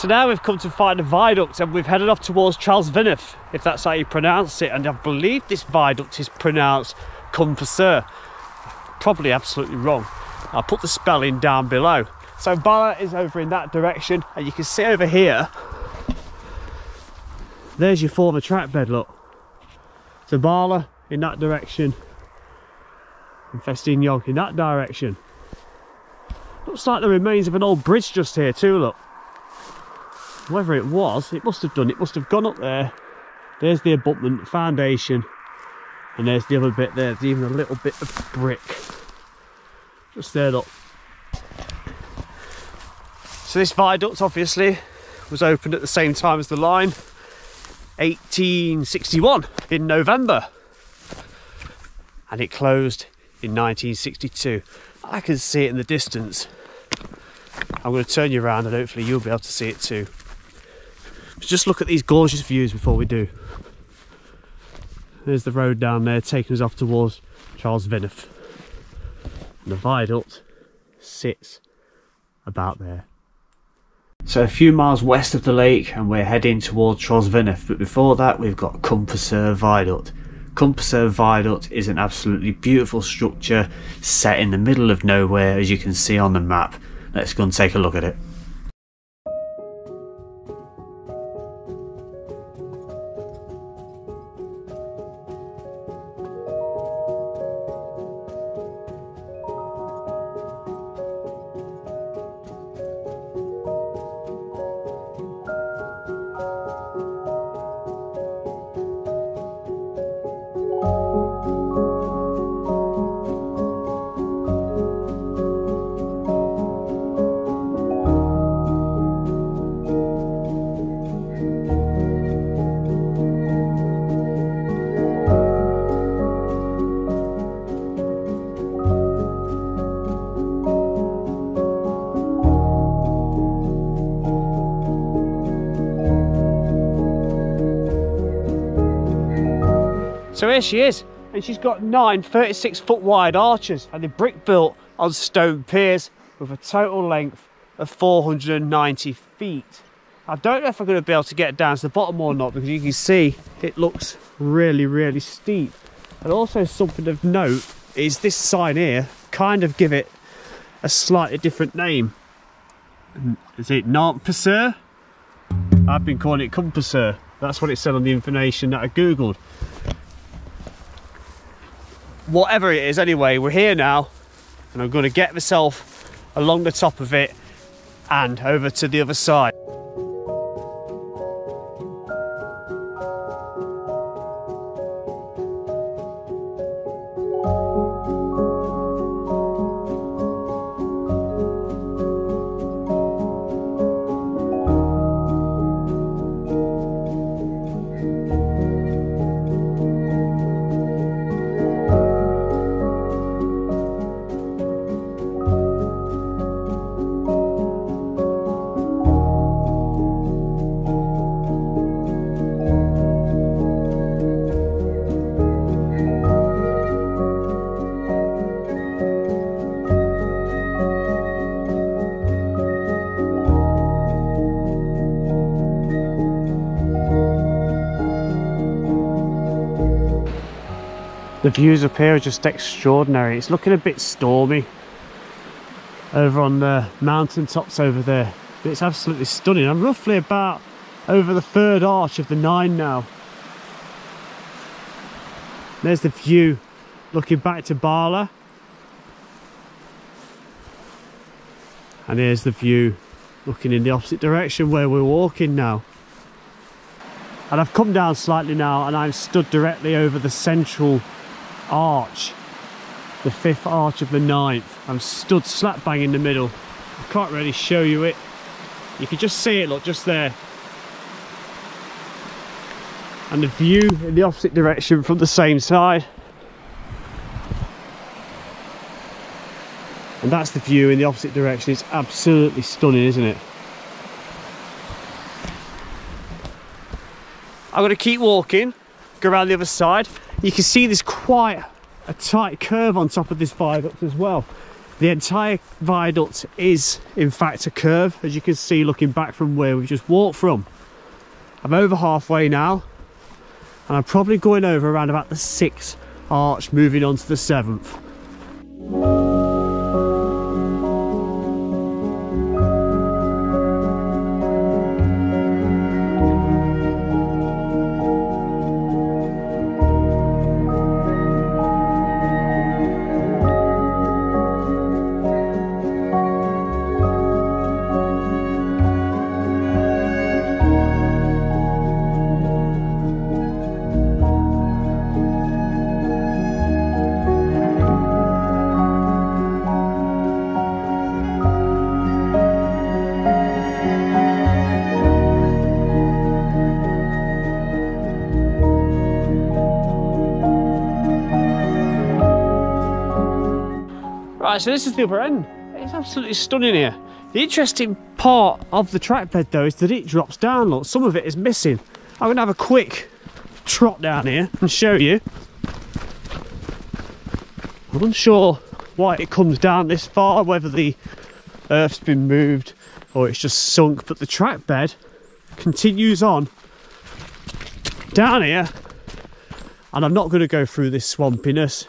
So now we've come to find a viaduct and we've headed off towards Trawsfynydd, if that's how you pronounce it. And I believe this viaduct is pronounced Cwm Prysor. Probably absolutely wrong. I'll put the spelling down below. So Bala is over in that direction and you can see over here, there's your former track bed, look. So Bala in that direction and Ffestiniog in that direction. Looks like the remains of an old bridge just here too, look. Whether it was, it must have done, it must have gone up there. There's the abutment, foundation, and there's the other bit there, there's even a little bit of brick. Just there, look. So this viaduct obviously was opened at the same time as the line, 1861 in November. And it closed in 1962. I can see it in the distance. I'm going to turn you around and hopefully you'll be able to see it too. Just look at these gorgeous views before we do. There's the road down there taking us off towards Trawsfynydd. And the viaduct sits about there. So a few miles west of the lake and we're heading towards Trawsfynydd, but before that we've got Cwm Prysor Viaduct. Cwm Prysor Viaduct is an absolutely beautiful structure set in the middle of nowhere as you can see on the map. Let's go and take a look at it. So here she is, and she's got nine 36 foot wide arches, and they're brick built on stone piers with a total length of 490 feet. I don't know if I'm going to be able to get down to the bottom or not because you can see it looks really, really steep. And also something of note is this sign here kind of give it a slightly different name. Is it Nantes I've been calling it Cwm Prysor. That's what it said on the information that I googled whatever it is anyway we're here now and I'm going to get myself along the top of it and over to the other side The views up here are just extraordinary. It's looking a bit stormy over on the mountain tops over there. But it's absolutely stunning. I'm roughly about over the third arch of the nine now. There's the view looking back to Bala. And here's the view looking in the opposite direction where we're walking now. And I've come down slightly now and I'm stood directly over the central arch. The fifth arch of the ninth. I'm stood slap bang in the middle. I can't really show you it. You can just see it look just there. And the view in the opposite direction from the same side. And that's the view in the opposite direction. It's absolutely stunning isn't it? I'm going to keep walking. Go around the other side you can see there's quite a tight curve on top of this viaduct as well The entire viaduct is in fact a curve, as you can see looking back from where we've just walked from. I'm over halfway now, and I'm probably going over around about the sixth arch, moving on to the seventh. Right, so this is the upper end. It's absolutely stunning here. The interesting part of the track bed though is that it drops down, look, some of it is missing. I'm gonna have a quick trot down here and show you. I'm unsure why it comes down this far, whether the earth's been moved or it's just sunk, but the track bed continues on down here and I'm not going to go through this swampiness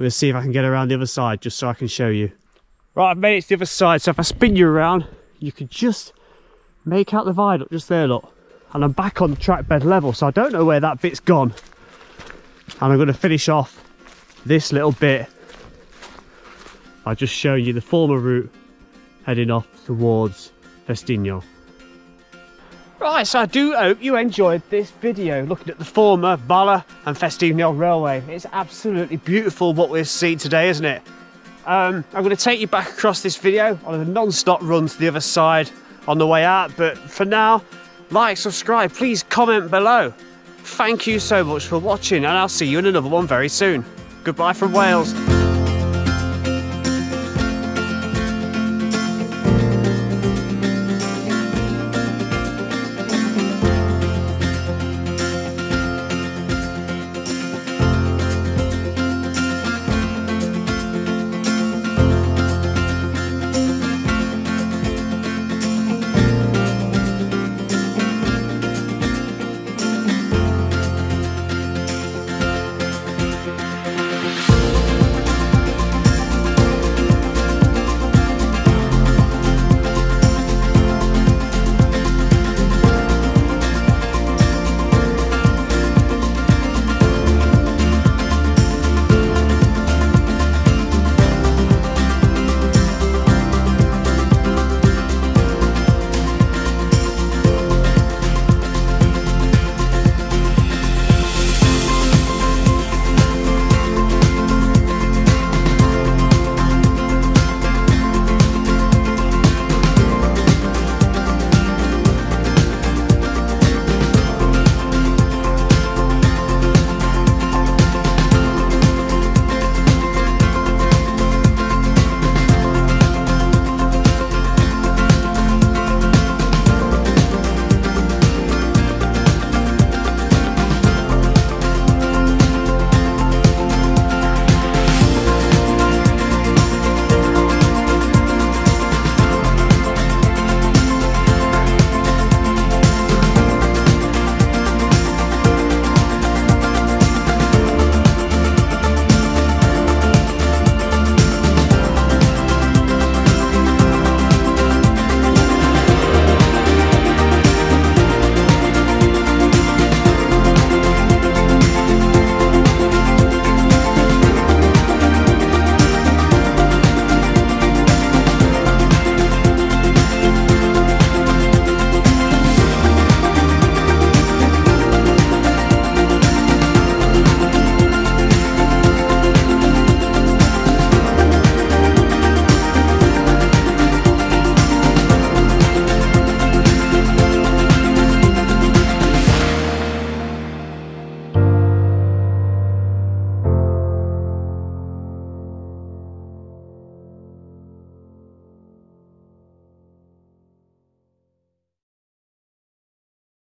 Going to see if I can get around the other side just so I can show you. Right, I've made it to the other side, so if I spin you around, you can just make out the viaduct just there, look. And I'm back on the track bed level, so I don't know where that bit's gone. And I'm going to finish off this little bit. I'll just show you the former route heading off towards Ffestiniog. Right, so I do hope you enjoyed this video looking at the former Bala and Ffestiniog Railway. It's absolutely beautiful what we've seen today, isn't it? Um, I'm going to take you back across this video on a non-stop run to the other side on the way out, but for now, like, subscribe, please comment below. Thank you so much for watching and I'll see you in another one very soon. Goodbye from Wales.